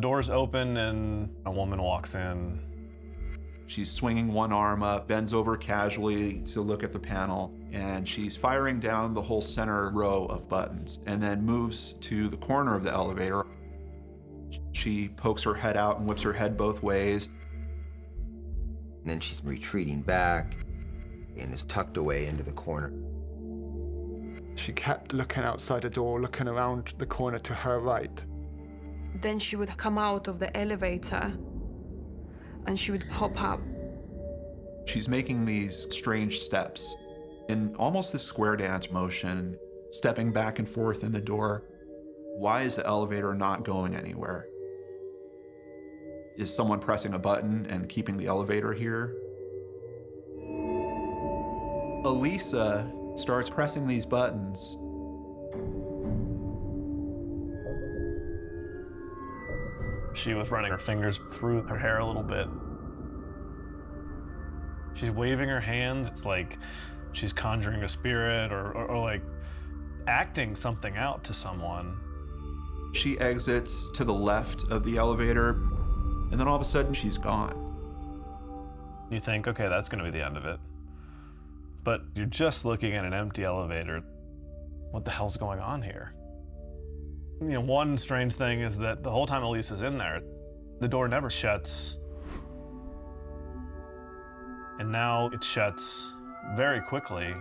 doors open and a woman walks in. She's swinging one arm up, bends over casually to look at the panel, and she's firing down the whole center row of buttons and then moves to the corner of the elevator. She pokes her head out and whips her head both ways. And then she's retreating back and is tucked away into the corner. She kept looking outside the door, looking around the corner to her right. Then she would come out of the elevator and she would hop up. She's making these strange steps in almost this square dance motion, stepping back and forth in the door. Why is the elevator not going anywhere? Is someone pressing a button and keeping the elevator here? Elisa starts pressing these buttons. She was running her fingers through her hair a little bit. She's waving her hands. It's like she's conjuring a spirit or, or, or like acting something out to someone. She exits to the left of the elevator, and then all of a sudden she's gone. You think, okay, that's going to be the end of it. But you're just looking at an empty elevator. What the hell's going on here? You know, one strange thing is that the whole time Elisa is in there, the door never shuts. And now it shuts very quickly.